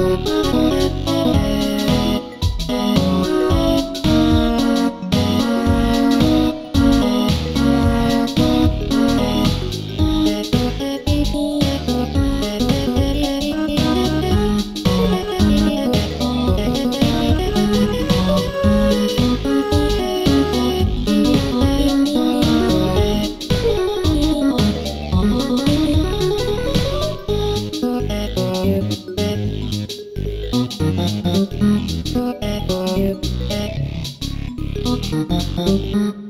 Thank you. thank mm -hmm. you